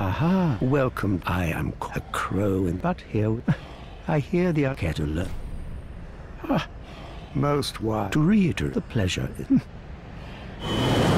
Aha, welcome. I am a crow, and but here I hear the kettle. Ah, most wise. To reiterate the pleasure.